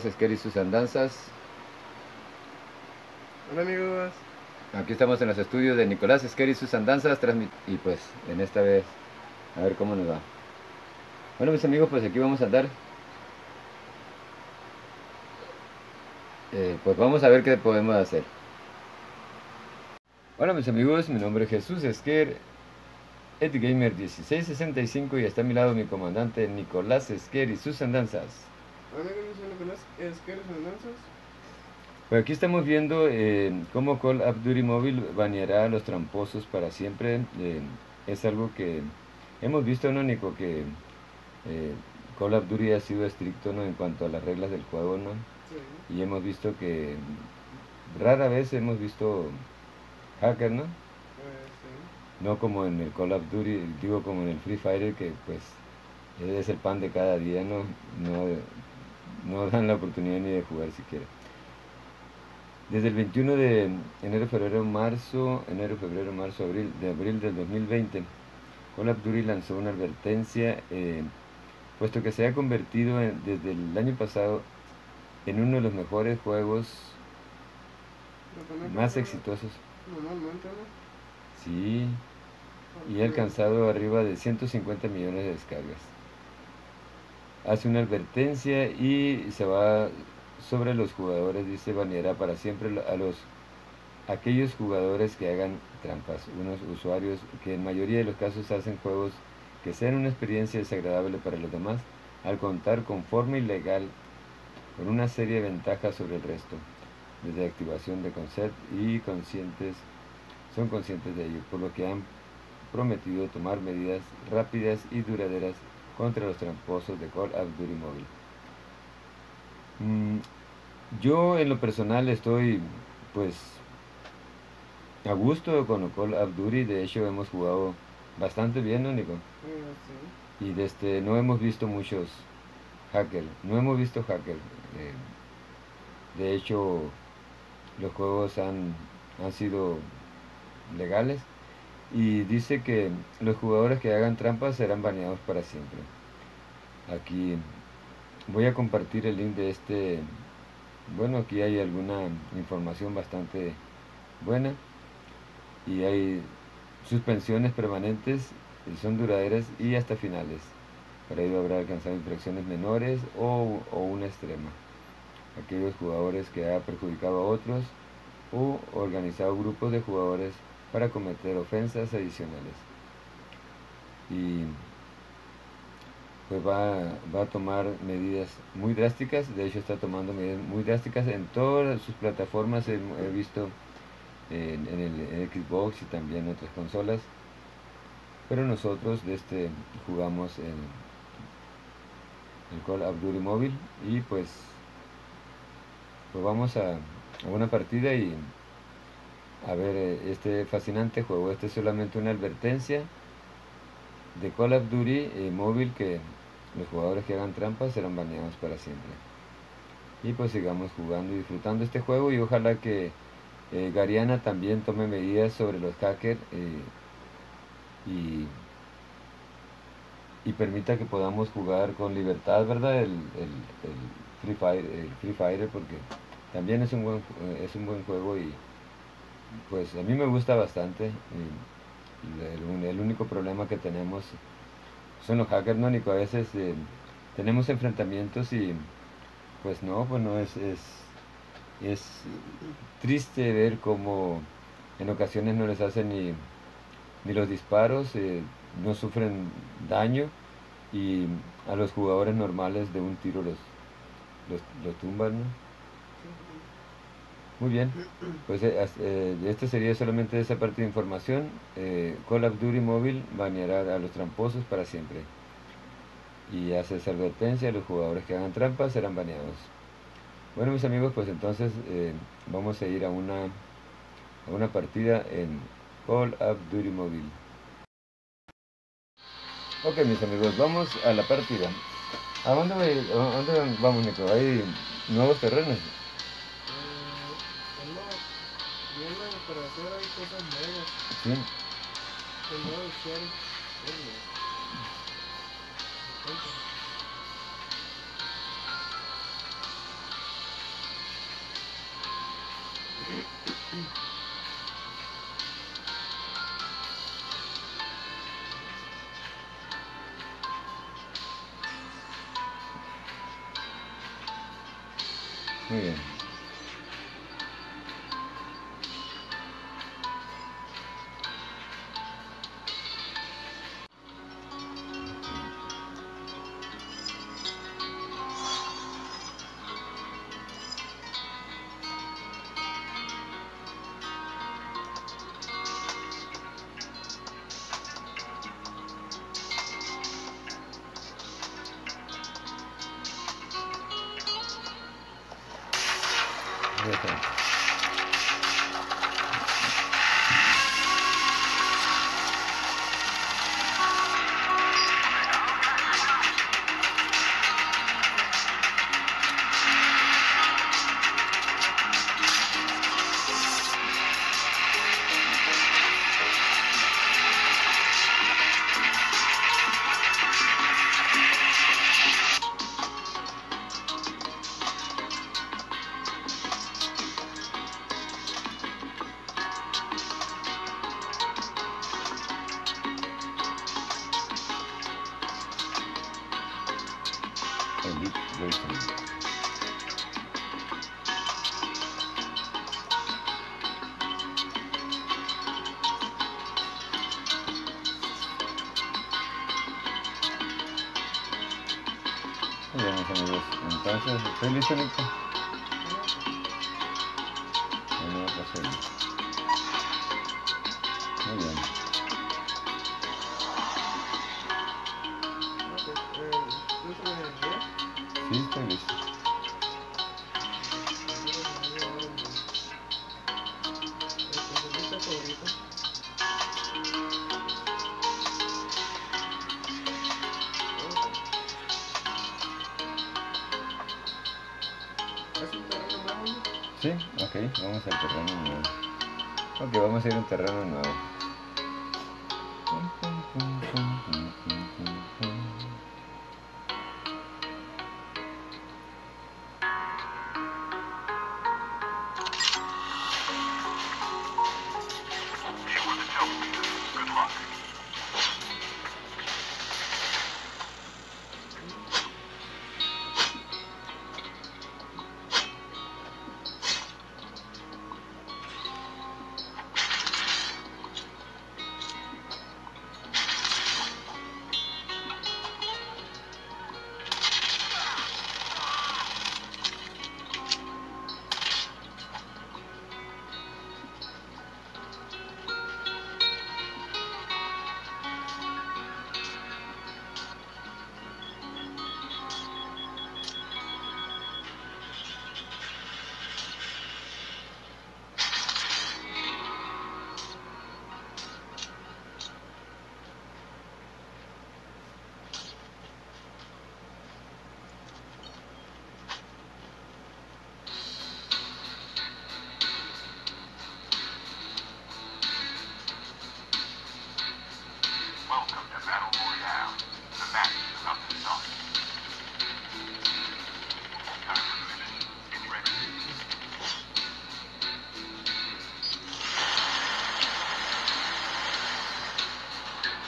Nicolás Esquer y sus andanzas. Hola amigos. Aquí estamos en los estudios de Nicolás Esquer y sus andanzas y pues en esta vez a ver cómo nos va. Bueno mis amigos, pues aquí vamos a andar. Eh, pues vamos a ver qué podemos hacer. Hola mis amigos, mi nombre es Jesús Esquer, EdGamer 1665 y está a mi lado mi comandante Nicolás Esquer y sus andanzas. Pues aquí estamos viendo eh, cómo Call of Duty Mobile baneará a los tramposos para siempre. Eh, es algo que hemos visto, ¿no, Nico? Que eh, Call of Duty ha sido estricto, ¿no? En cuanto a las reglas del juego, ¿no? Sí. Y hemos visto que rara vez hemos visto hackers, ¿no? Pues sí. No como en el Call of Duty, digo como en el Free Fire, que pues es el pan de cada día, ¿no? No, no dan la oportunidad ni de jugar siquiera. Desde el 21 de enero, febrero, marzo, enero, febrero, marzo, abril, de abril del 2020, Call of Duty lanzó una advertencia, eh, puesto que se ha convertido en- desde el año pasado en uno de los mejores juegos más exitosos. Sí, y ha alcanzado arriba de 150 millones de descargas. Hace una advertencia y se va sobre los jugadores, dice baneará para siempre a los aquellos jugadores que hagan trampas, unos usuarios que en mayoría de los casos hacen juegos que sean una experiencia desagradable para los demás, al contar con forma ilegal con una serie de ventajas sobre el resto, desde activación de concept y conscientes, son conscientes de ello, por lo que han prometido tomar medidas rápidas y duraderas contra los tramposos de Call of Duty Mobile. Mm, yo en lo personal estoy pues a gusto con el Call of Duty, de hecho hemos jugado bastante bien, ¿no, Nico? Eh, sí. Y desde no hemos visto muchos hackers, no hemos visto hackers. eh, de hecho, los juegos han, han sido legales y dice que los jugadores que hagan trampas serán baneados para siempre. Aquí voy a compartir el link de este. Bueno, aquí hay alguna información bastante buena y hay suspensiones permanentes son duraderas y hasta finales. Para ello habrá alcanzado infracciones menores o, o una extrema. Aquellos jugadores que ha perjudicado a otros o organizado grupos de jugadores para cometer ofensas adicionales. Y pues va, va a tomar medidas muy drásticas, de hecho está tomando medidas muy drásticas en todas sus plataformas, he, visto en, en el Xbox y también en otras consolas, pero nosotros de este jugamos en el Call of Duty Mobile. Y pues, pues vamos a, a una partida y a ver eh, este fascinante juego. Este es solamente una advertencia de Call of Duty eh, móvil que los jugadores que hagan trampas serán baneados para siempre. Y pues sigamos jugando y disfrutando este juego y ojalá que eh, Gariana también tome medidas sobre los hackers y, y permita que podamos jugar con libertad, ¿verdad? El, el, el Free Fire, el Free Fire porque también es un buen, es un buen juego y pues a mí me gusta bastante. el único problema que tenemos son los hackers, ¿no? Nico? A veces eh, tenemos enfrentamientos y pues no, pues no es, es, es triste ver cómo en ocasiones no les hacen ni, ni los disparos, eh, no sufren daño y a los jugadores normales de un tiro los, los, los tumban, ¿no? Muy bien, pues eh, eh, esto sería solamente esa parte de información. Eh, Call of Duty Mobile baneará a los tramposos para siempre. Y hace esa advertencia, los jugadores que hagan trampas serán baneados. Bueno mis amigos, pues entonces eh, vamos a ir a una, a una partida en Call of Duty Mobile. Ok mis amigos, vamos a la partida. ¿A dónde, va- a dónde vamos Nico? ¿Hay nuevos terrenos? para hacer hay cosas nuevas. Sí. El nuevo usuario. Muy bien. Entonces, ¿estoy ok, vamos al terreno nuevo. Ok, vamos a ir a un terreno nuevo.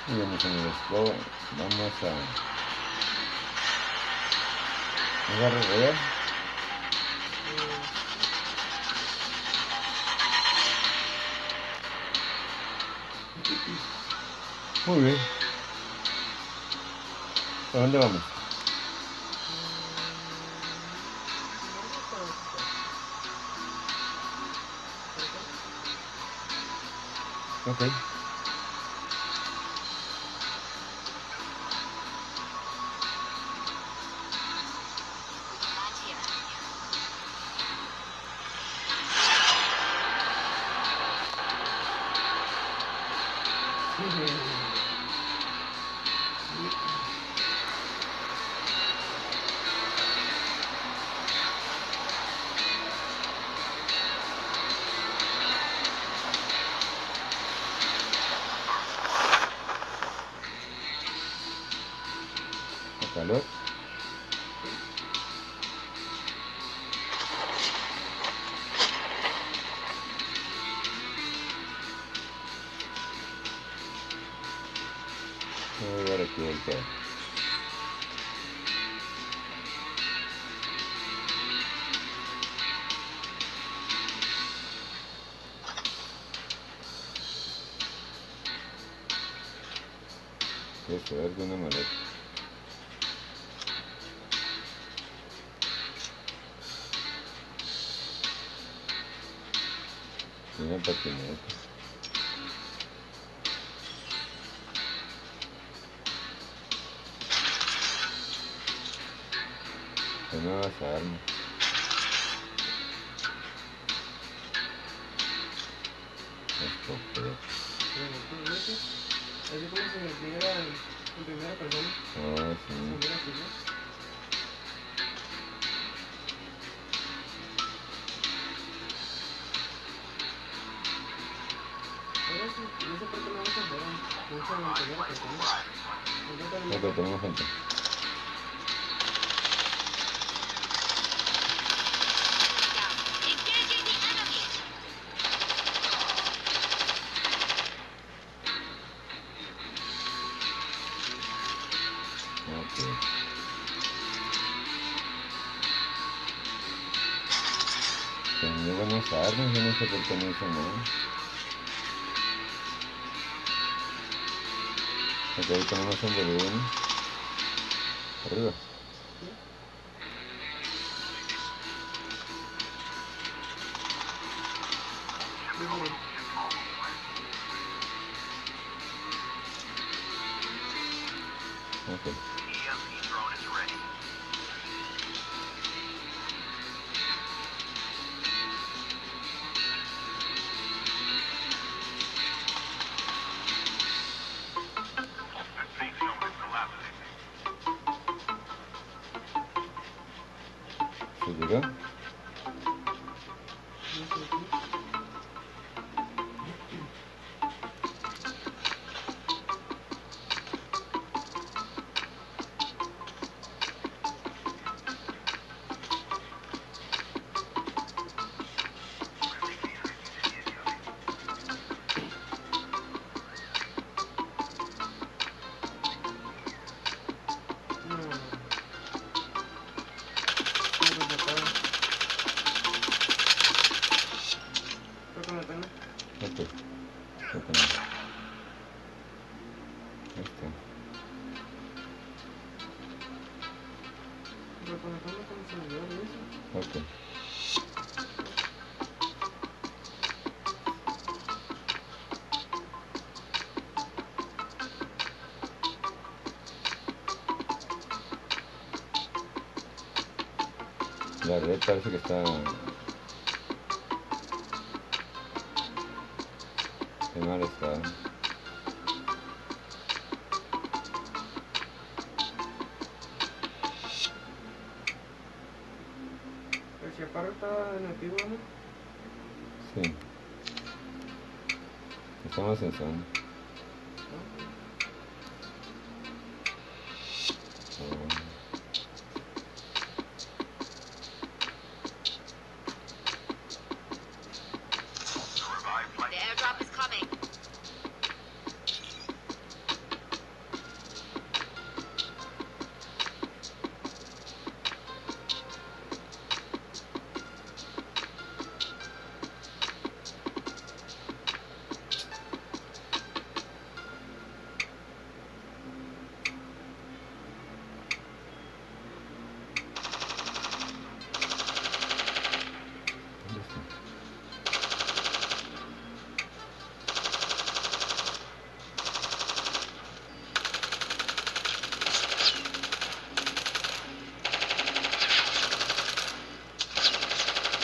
Muy bien, mis. Luego vamos a. ¿Vamos a? Muy bien. ¿A dónde vamos? Ok. Esperar de una maleta. Y Una patineta. Hay nuevas. Así como si me viera en, primera persona. Si sí. me viera así, ¿no? Ahora sí, no sé por qué no vamos a jugar mucho en primera persona. Porque también Ok, tenemos gente. Sé por qué no. Ok, tenemos un volumen. Arriba. Sí, parece que está... En mal estado. El chaparro estaba nativo, ¿no? Sí. Estamos en zona.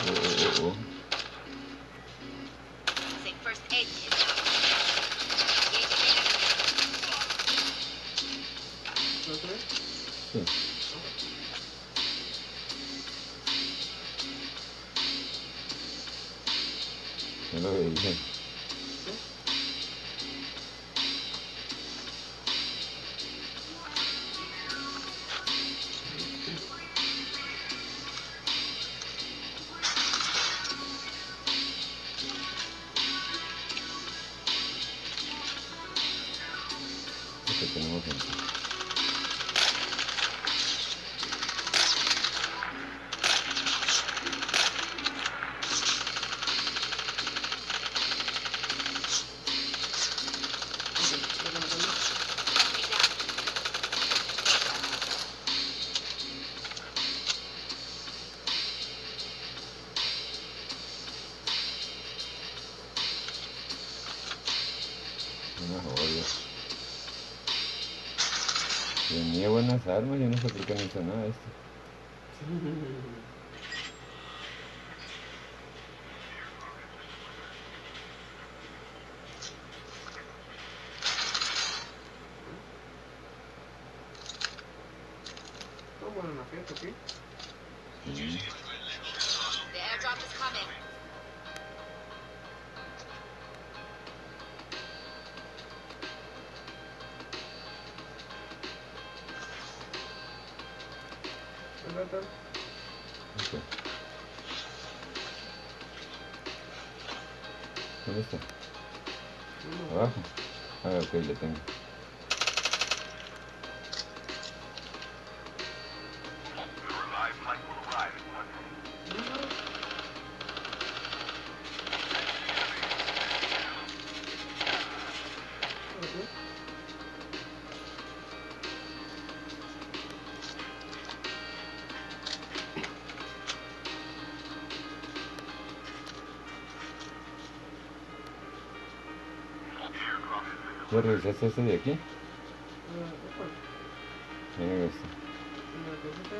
Oh, oh, oh, Tenía buenas armas, yo no sé por qué no esto. ¿Dónde está? Uno. Abajo. Ah, ok, le tengo.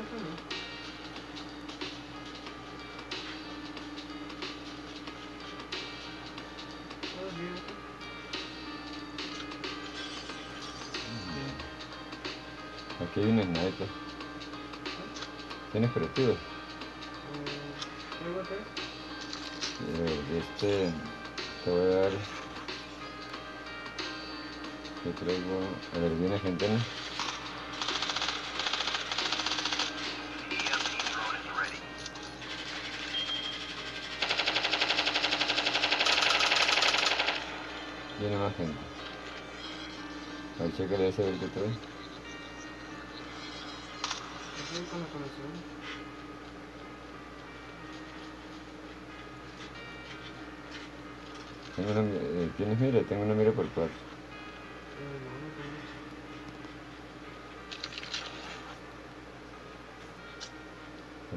Esa, no? Ah, bien, ok. Bien. Aquí hay un sniper. ¿Tienes ¿Traigo tres? Eh, Este, te voy a dar. Yo traigo. A ver, viene ready. Viene más gente. A ver, chécale ese a ver qué trae. Aquí con la conexión. Tengo una, eh, ¿Tienes mira? Tengo una mira por cuatro. Eh, no, no tengo.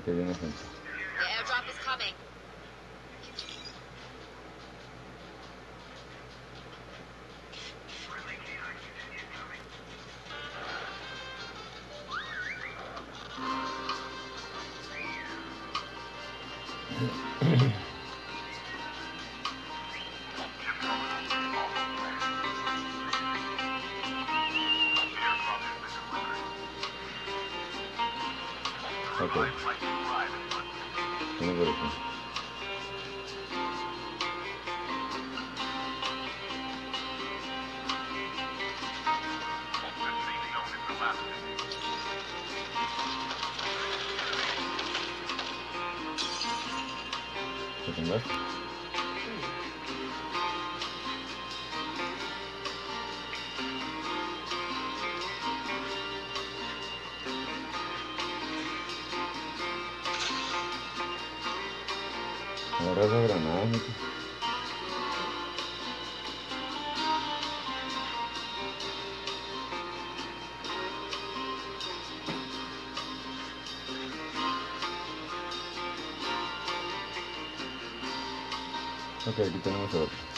Aquí viene gente. The Ok, aquí tenemos otro.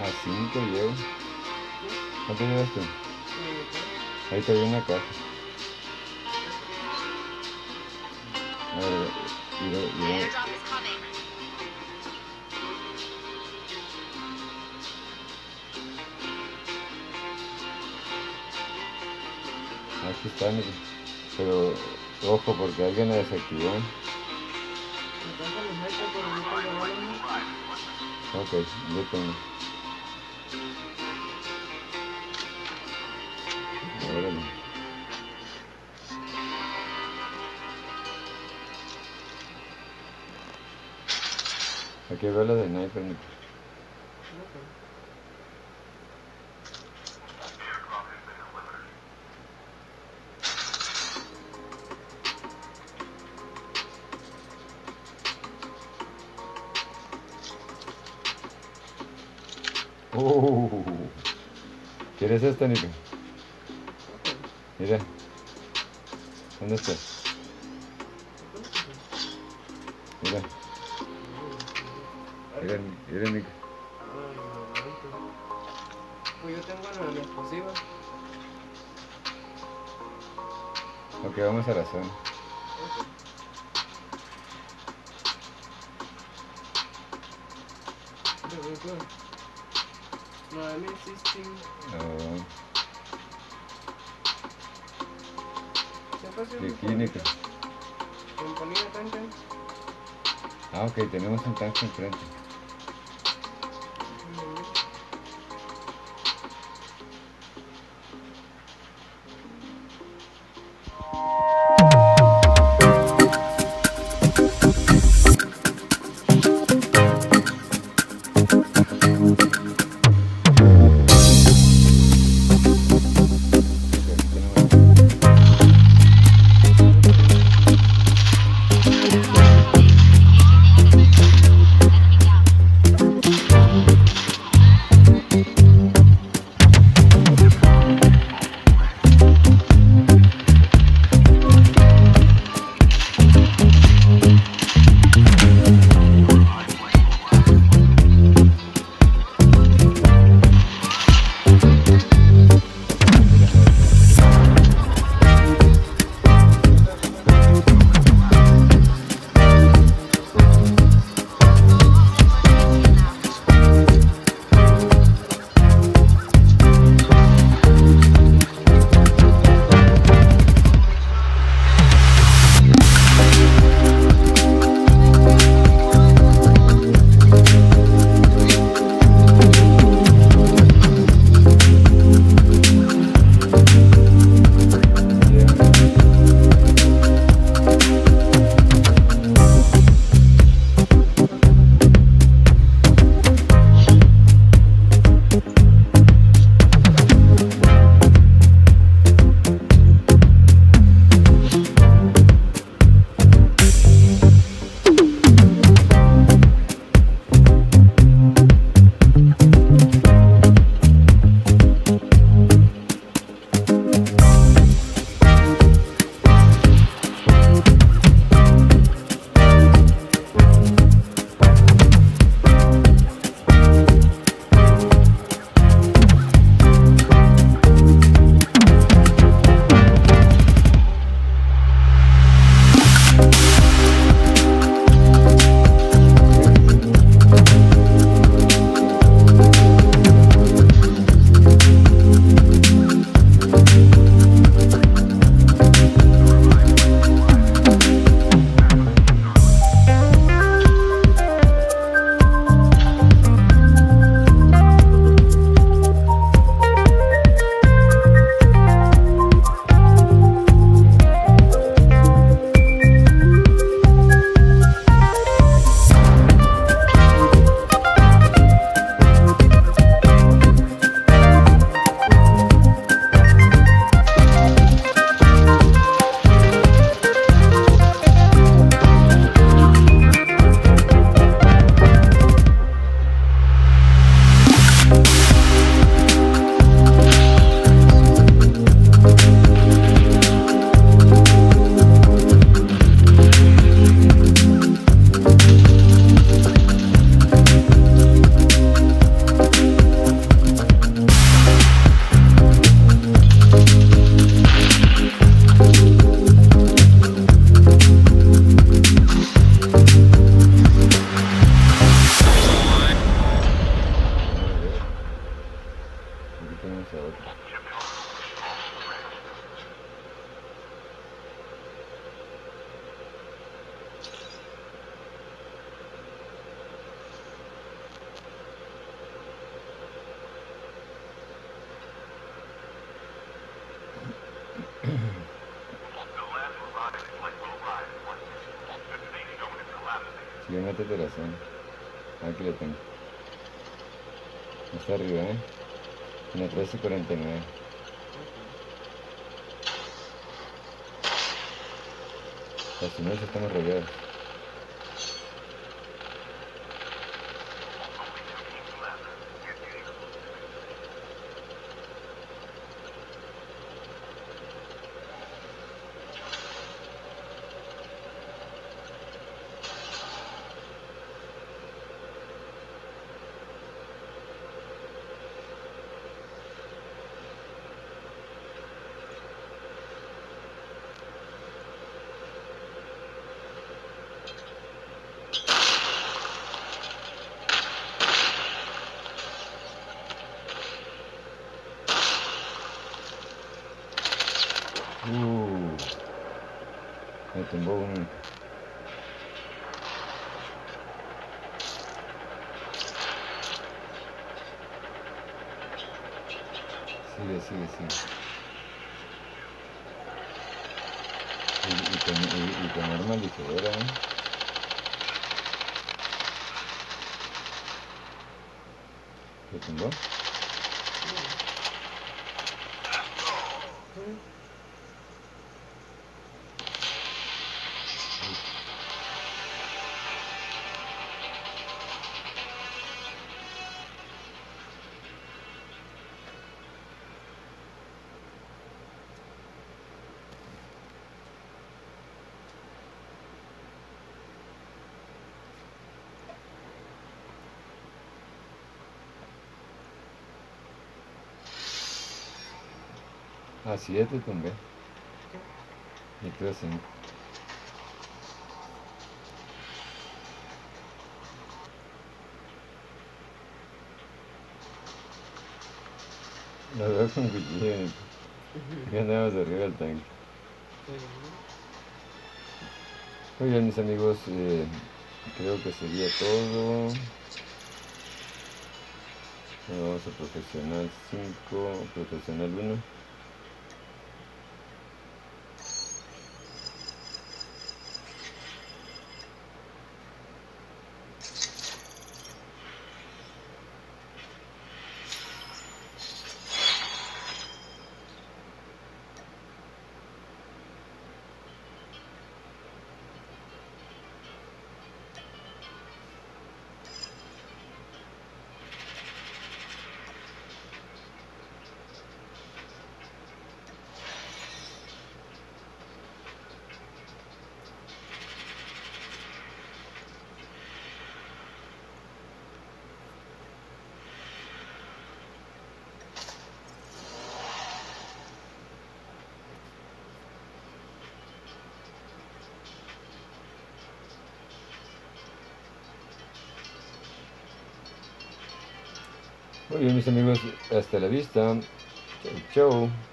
A 5 llevo. ¿Cuánto llevas tú? Ahí te vi una caja. A ver, mira, mira. Aquí está, mira. Pero, ojo, porque alguien la desactivó. Ok, yo tengo. Aquí veo la de sniper. Nico. Uh, ¿Quieres esta, Nico? Mira. ¿Dónde está? Mira, mira, Nico. Pues yo tengo la, la explosiva. Ok, vamos a la zona. No, a mí existen. Ah, Siempre ha sido ¿Y mi aquí, Nico? favorita. En ponía tanque. Ah, ok, tenemos un tanque enfrente. Métete la zona. Aquí lo tengo. Está arriba, ¿eh? En la 1349. Casi no, ya estamos rodeados. Uh, me tumbó un. Sigue, sigue, sigue. Y, y, con, y, y con arma ¿eh? ¿Lo tumbó? Ah, sí, ya te tumbé. Y tú así. Lo veo con cuchillo. Ya andamos arriba del tanque. Muy bien, mis amigos, eh, creo que sería todo. Vamos a profesional 5, profesional 1. Muy bien, mis amigos, hasta la vista. Chau, chau.